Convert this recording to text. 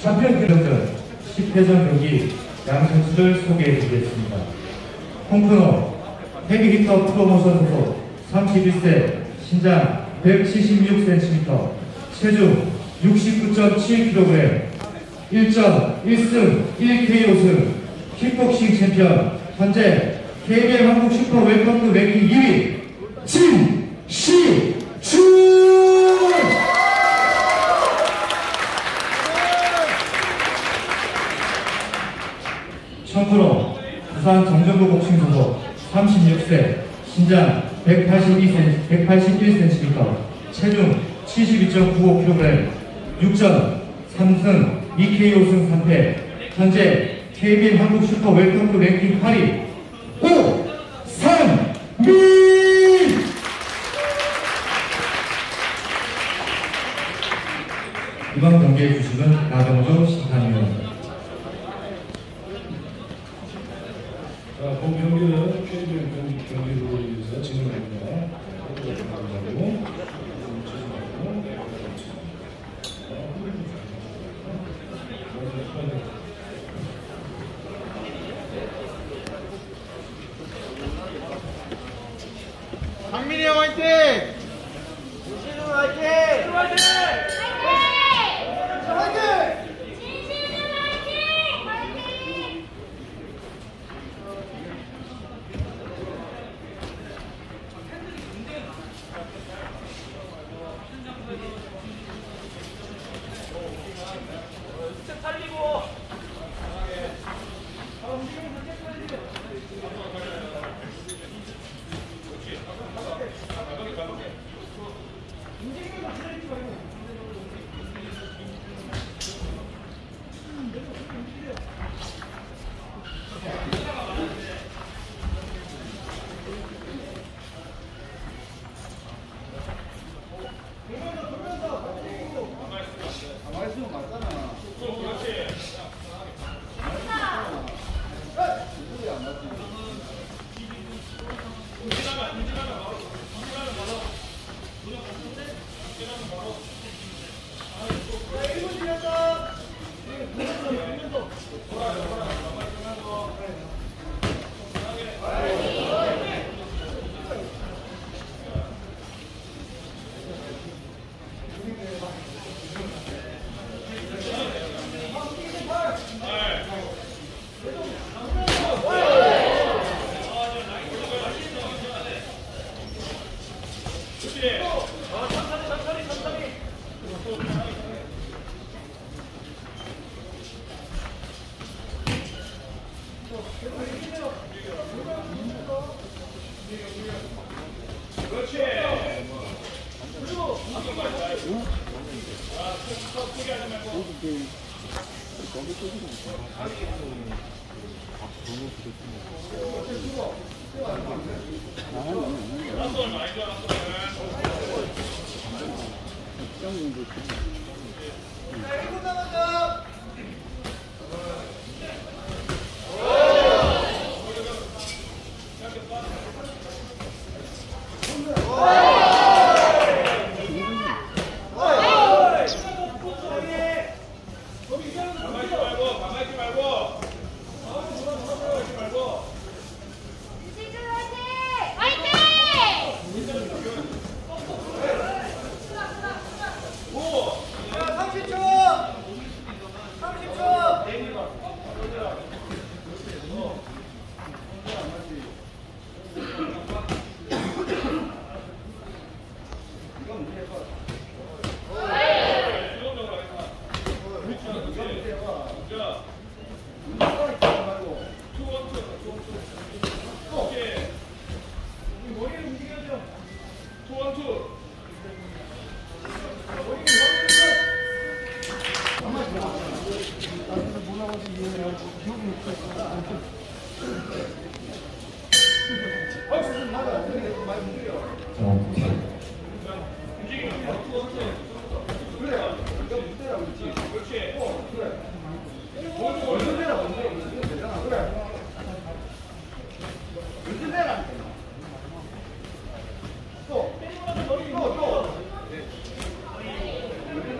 챔피언 결정전 10회전 경기 양 선수들 소개해 드리겠습니다. 홍코너 헤비히터 프로모션 소속 31세 신장 176cm 체중 69.7kg 1전 1승 1KO승 킥복싱 챔피언 현재 KBM 한국 슈퍼 웰터급 랭킹 2위 진시준 청프로 부산 정정구 복싱 소속 36세 신장 182cm, 181cm 체중 72.95kg 6전 3승 2KO승 3패. 현재 KBL 한국 슈퍼 웰컴급 랭킹 8위 5 3 미 응. 我们可以做。